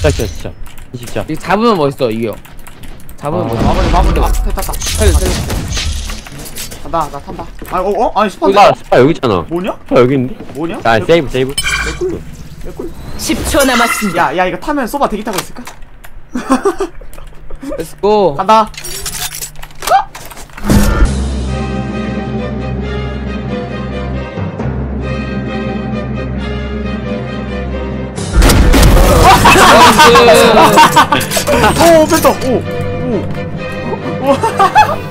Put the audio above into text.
진짜 진짜 진짜 진짜 이거 잡으면 멋있어 이거 잡으면 아. 멋있어 마무리 마무리 아 됐다 됐다 살려 살려 간다 나 탄다 아 어? 어? 아니 spawn 스파 스파 여기 있잖아 뭐냐? 스파 여기 있는데? 뭐냐? 아 세이브 세이브 개꿀 개꿀 10초 남았습니다. 야야 이거 타면 Sova 대기 타고 있을까? Let's go 간다 오 뺐다 오오